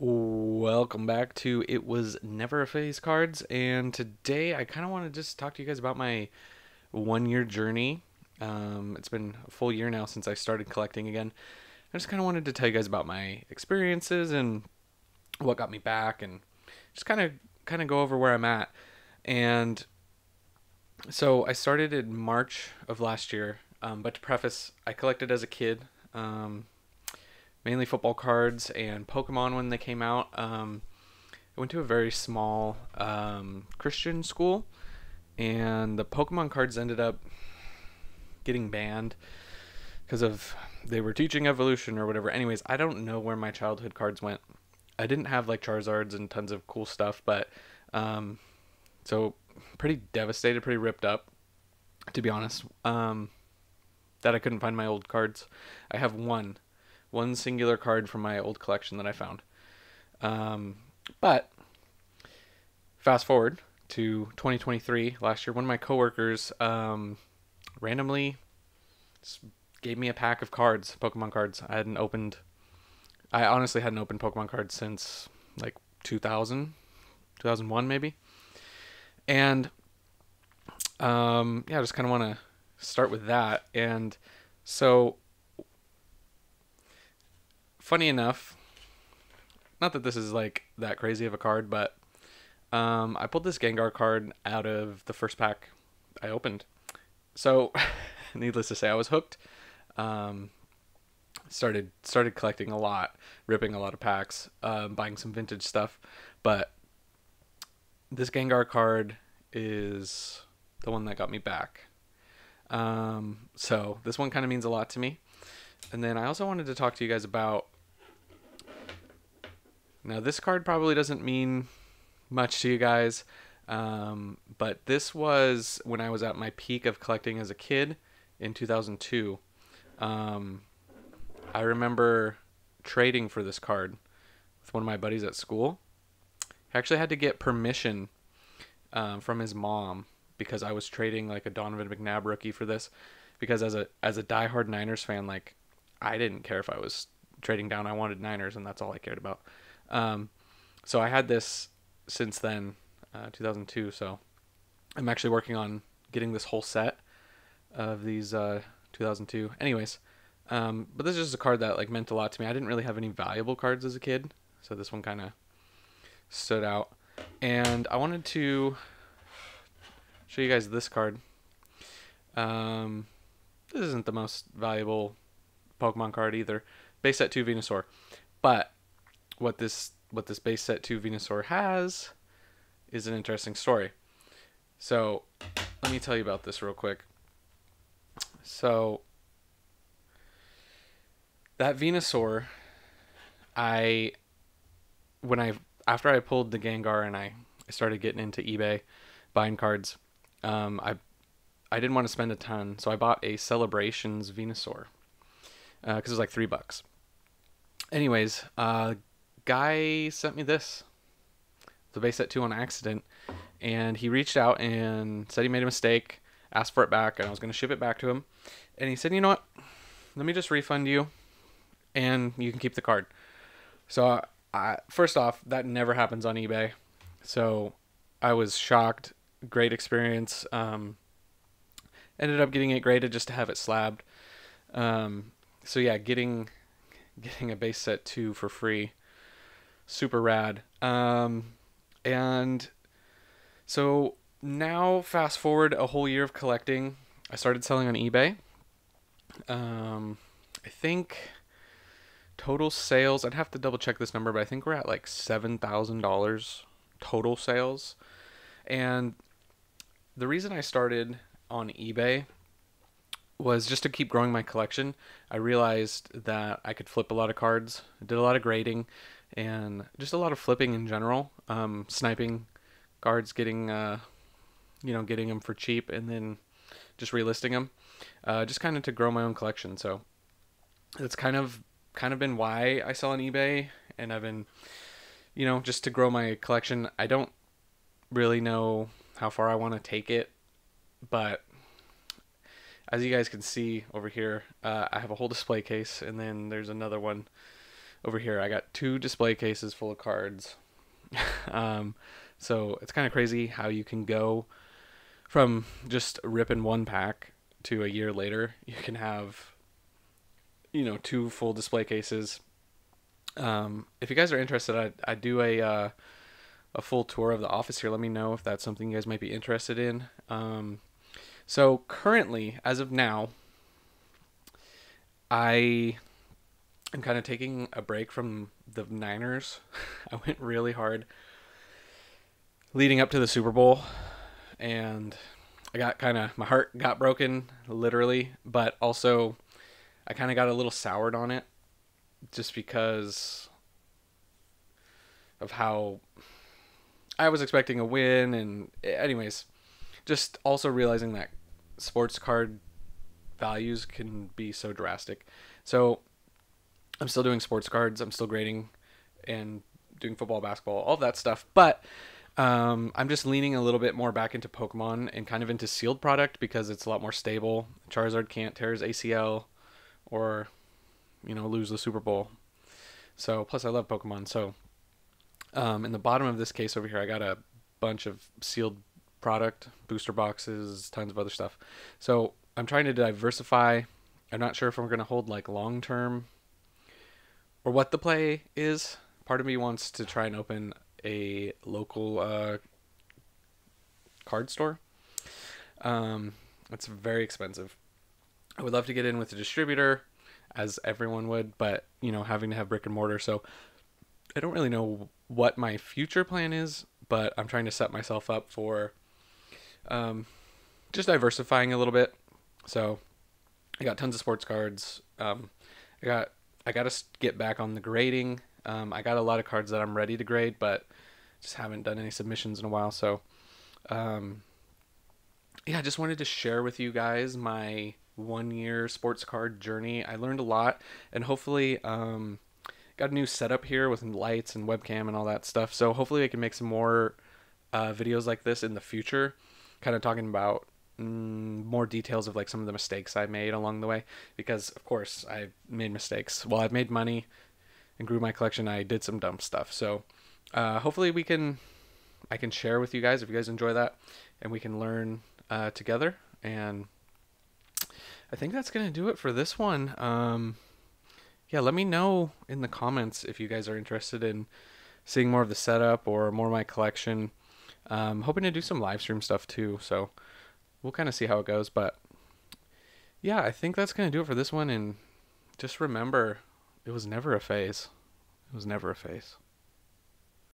Welcome back to It Was Never a Phase Cards, and today I kind of want to just talk to you guys about my one year journey. Um, it's been a full year now since I started collecting again. I just kind of wanted to tell you guys about my experiences and what got me back, and just kind of kind of go over where I'm at. And so I started in March of last year, um, but to preface, I collected as a kid. Um, mainly football cards and Pokemon when they came out. Um, I went to a very small um, Christian school, and the Pokemon cards ended up getting banned because of they were teaching evolution or whatever. Anyways, I don't know where my childhood cards went. I didn't have like Charizards and tons of cool stuff, but um, so pretty devastated, pretty ripped up, to be honest. Um, that I couldn't find my old cards. I have one one singular card from my old collection that I found. Um, but fast forward to 2023, last year, one of my coworkers um, randomly gave me a pack of cards, Pokemon cards. I hadn't opened, I honestly hadn't opened Pokemon cards since like 2000, 2001 maybe. And um, yeah, I just kind of want to start with that. And so funny enough, not that this is like that crazy of a card, but um, I pulled this Gengar card out of the first pack I opened. So, needless to say, I was hooked. Um, started started collecting a lot, ripping a lot of packs, um, buying some vintage stuff, but this Gengar card is the one that got me back. Um, so this one kind of means a lot to me. And then I also wanted to talk to you guys about now, this card probably doesn't mean much to you guys, um, but this was when I was at my peak of collecting as a kid in 2002. Um, I remember trading for this card with one of my buddies at school. I actually had to get permission um, from his mom because I was trading like a Donovan McNabb rookie for this. Because as a as a diehard Niners fan, like I didn't care if I was trading down. I wanted Niners, and that's all I cared about. Um, so I had this since then, uh, 2002. So I'm actually working on getting this whole set of these uh, 2002. Anyways, um, but this is just a card that like meant a lot to me. I didn't really have any valuable cards as a kid, so this one kind of stood out. And I wanted to show you guys this card. Um, this isn't the most valuable Pokemon card either. Base set 2 Venusaur. But what this what this base set 2 Venusaur has is an interesting story. So, let me tell you about this real quick. So, that Venusaur, I, when I, after I pulled the Gengar and I, I started getting into eBay, buying cards, um, I, I didn't want to spend a ton, so I bought a Celebrations Venusaur, because uh, it was like three bucks. Anyways, uh, guy sent me this, the base set two on accident, and he reached out and said he made a mistake, asked for it back, and I was going to ship it back to him, and he said, you know what, let me just refund you, and you can keep the card. So, I, first off, that never happens on eBay, so I was shocked. Great experience. Um, ended up getting it graded just to have it slabbed. Um, so yeah, getting getting a base set two for free super rad. Um, and so now, fast forward a whole year of collecting, I started selling on eBay. Um, I think total sales, I'd have to double check this number, but I think we're at like $7,000 total sales. And the reason I started on eBay was just to keep growing my collection. I realized that I could flip a lot of cards, did a lot of grading, and just a lot of flipping in general. Um, sniping guards, getting uh, you know, getting them for cheap, and then just relisting them. Uh, just kind of to grow my own collection. So that's kind of kind of been why I sell on eBay, and I've been, you know, just to grow my collection. I don't really know how far I want to take it, but as you guys can see over here, uh, I have a whole display case, and then there's another one over here. I got two display cases full of cards. um, so it's kind of crazy how you can go from just ripping one pack to a year later. You can have, you know, two full display cases. Um, if you guys are interested, I I do a uh, a full tour of the office here. Let me know if that's something you guys might be interested in. Um, so currently, as of now, I am kind of taking a break from the Niners. I went really hard leading up to the Super Bowl, and I got kind of my heart got broken, literally, but also I kind of got a little soured on it, just because of how I was expecting a win, and anyways, just also realizing that sports card values can be so drastic. So I'm still doing sports cards. I'm still grading and doing football, basketball, all that stuff. But um, I'm just leaning a little bit more back into Pokemon and kind of into sealed product because it's a lot more stable. Charizard can't tear his ACL or, you know, lose the Super Bowl. So plus I love Pokemon. So um, in the bottom of this case over here, I got a bunch of sealed product, booster boxes, tons of other stuff. So I'm trying to diversify. I'm not sure if I'm going to hold like long term or what the play is. Part of me wants to try and open a local uh, card store. Um, it's very expensive. I would love to get in with a distributor, as everyone would, but you know, having to have brick and mortar. So I don't really know what my future plan is, but I'm trying to set myself up for um, just diversifying a little bit. So I got tons of sports cards. Um, I got I got to get back on the grading. Um, I got a lot of cards that I'm ready to grade, but just haven't done any submissions in a while. So, um, yeah, I just wanted to share with you guys my one year sports card journey. I learned a lot, and hopefully, um, got a new setup here with lights and webcam and all that stuff. So hopefully, I can make some more uh, videos like this in the future, kind of talking about mm, more details of like some of the mistakes I made along the way. Because of course, I made mistakes. While I've made money and grew my collection, I did some dumb stuff. So uh, hopefully, we can I can share with you guys if you guys enjoy that, and we can learn uh, together. And I think that's gonna do it for this one. Um, yeah, let me know in the comments if you guys are interested in seeing more of the setup or more of my collection. Um, hoping to do some live stream stuff too, so we'll kind of see how it goes. But yeah, I think that's gonna do it for this one. And just remember, it was never a phase. It was never a phase.